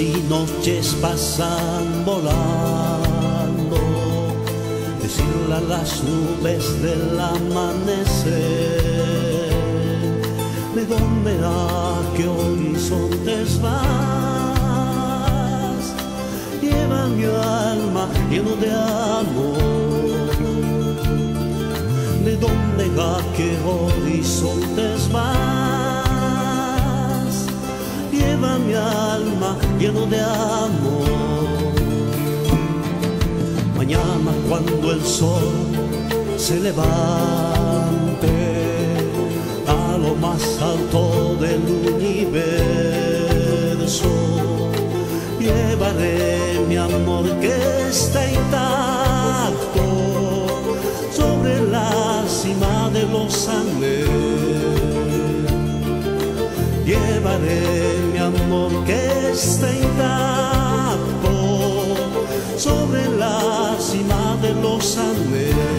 noches pasan volando, decirle a las nubes del amanecer, de dónde a qué horizontes vas, lleva mi alma lleno de amor, de dónde a qué horizontes vas mi alma lleno de amor. Mañana cuando el sol se levante a lo más alto del universo, llevaré mi amor que está intacto sobre la cima de los Andes llevaré intacto sobre la cima de los Andes.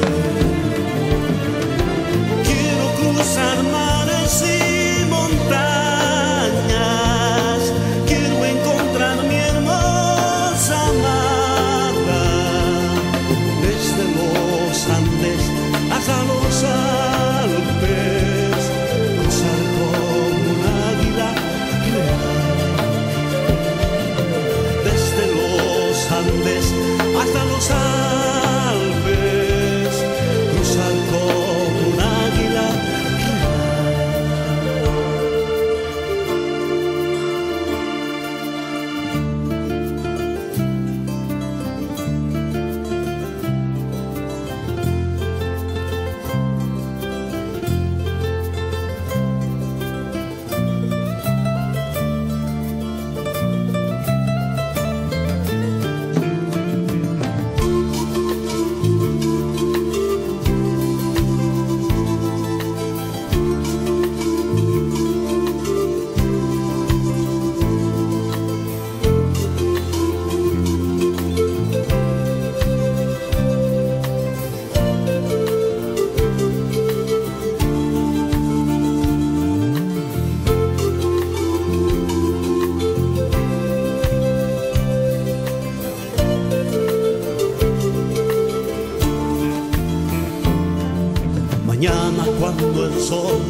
Mañana cuando el sol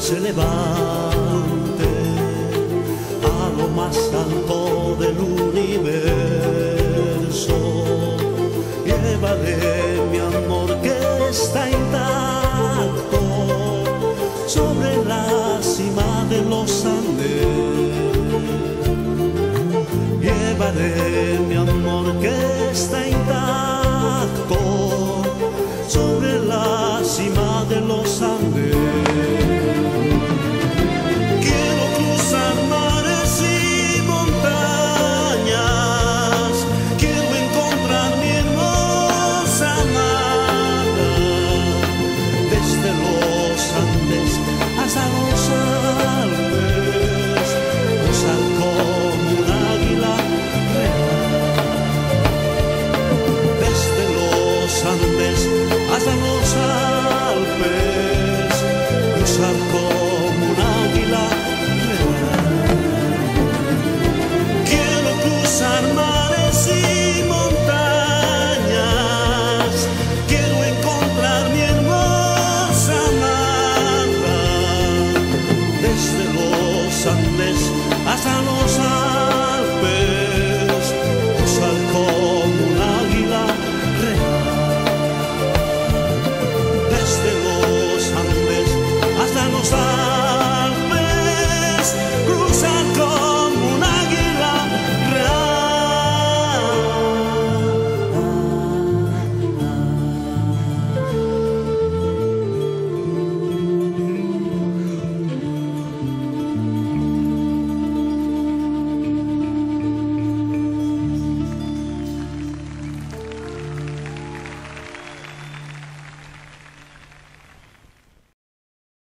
se levante a lo más alto del universo,